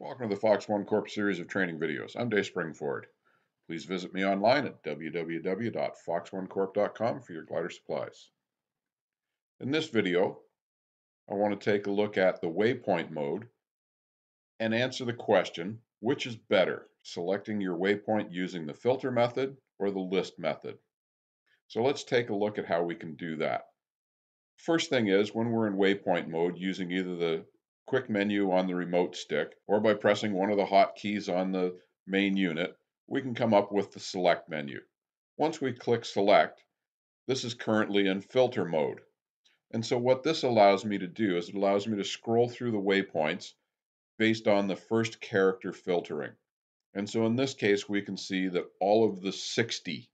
Welcome to the Fox One Corp series of training videos. I'm Dave Springford. Please visit me online at www.foxonecorp.com for your glider supplies. In this video, I want to take a look at the waypoint mode and answer the question, which is better, selecting your waypoint using the filter method or the list method? So let's take a look at how we can do that. First thing is, when we're in waypoint mode using either the quick menu on the remote stick, or by pressing one of the hotkeys on the main unit, we can come up with the select menu. Once we click select, this is currently in filter mode. And so what this allows me to do is it allows me to scroll through the waypoints based on the first character filtering. And so in this case, we can see that all of the 60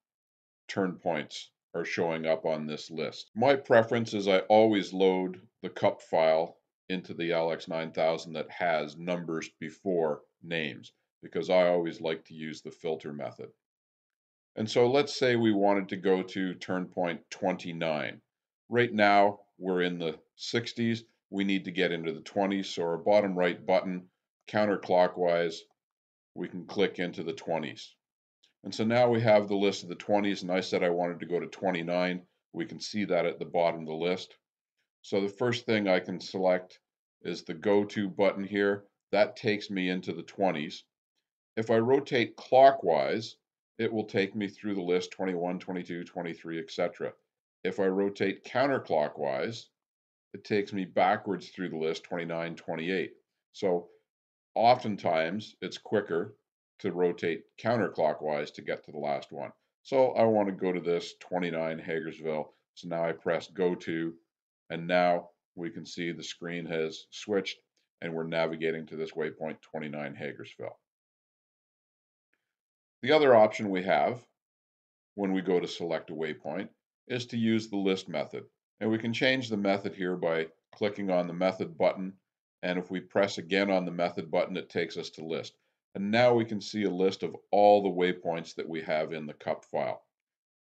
turn points are showing up on this list. My preference is I always load the cup file into the LX9000 that has numbers before names because I always like to use the filter method. And so let's say we wanted to go to turn point 29. Right now we're in the 60s. We need to get into the 20s. So our bottom right button counterclockwise, we can click into the 20s. And so now we have the list of the 20s and I said I wanted to go to 29. We can see that at the bottom of the list. So the first thing I can select is the go to button here. That takes me into the 20s. If I rotate clockwise, it will take me through the list 21, 22, 23, etc. If I rotate counterclockwise, it takes me backwards through the list 29, 28. So oftentimes it's quicker to rotate counterclockwise to get to the last one. So I want to go to this 29 Hagersville. So now I press go to and now we can see the screen has switched and we're navigating to this waypoint 29 Hagersville. The other option we have when we go to select a waypoint is to use the list method. And we can change the method here by clicking on the method button. And if we press again on the method button, it takes us to list. And now we can see a list of all the waypoints that we have in the cup file.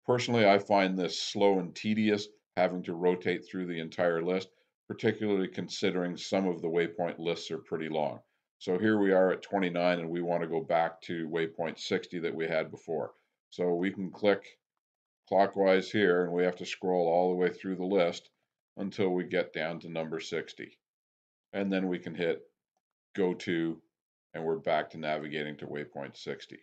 Personally, I find this slow and tedious having to rotate through the entire list, particularly considering some of the waypoint lists are pretty long. So here we are at 29 and we want to go back to waypoint 60 that we had before. So we can click clockwise here and we have to scroll all the way through the list until we get down to number 60. And then we can hit go to and we're back to navigating to waypoint 60.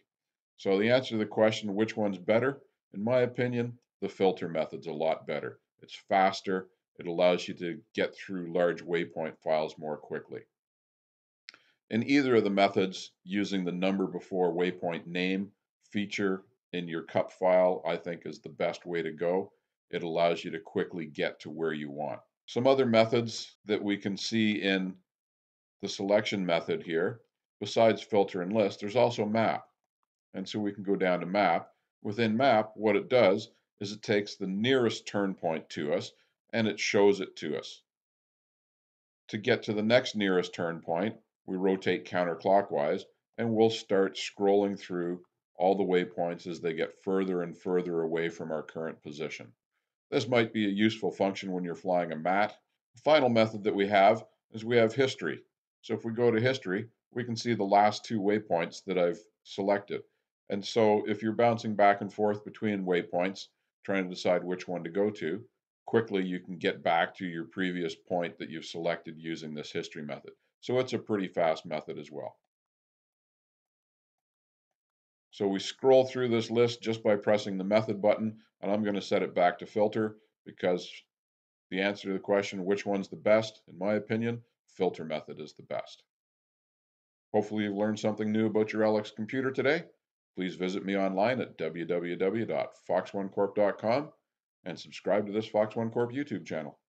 So the answer to the question, which one's better? In my opinion, the filter method's a lot better. It's faster. It allows you to get through large waypoint files more quickly. In either of the methods, using the number before waypoint name feature in your cup file, I think is the best way to go. It allows you to quickly get to where you want. Some other methods that we can see in the selection method here, besides filter and list, there's also map. And so we can go down to map. Within map, what it does is it takes the nearest turn point to us and it shows it to us. To get to the next nearest turn point, we rotate counterclockwise and we'll start scrolling through all the waypoints as they get further and further away from our current position. This might be a useful function when you're flying a MAT. The final method that we have is we have history. So if we go to history, we can see the last two waypoints that I've selected. And so if you're bouncing back and forth between waypoints, trying to decide which one to go to, quickly you can get back to your previous point that you've selected using this history method. So it's a pretty fast method as well. So we scroll through this list just by pressing the method button, and I'm going to set it back to filter because the answer to the question, which one's the best, in my opinion, filter method is the best. Hopefully you've learned something new about your LX computer today. Please visit me online at www.foxonecorp.com and subscribe to this Fox One Corp YouTube channel.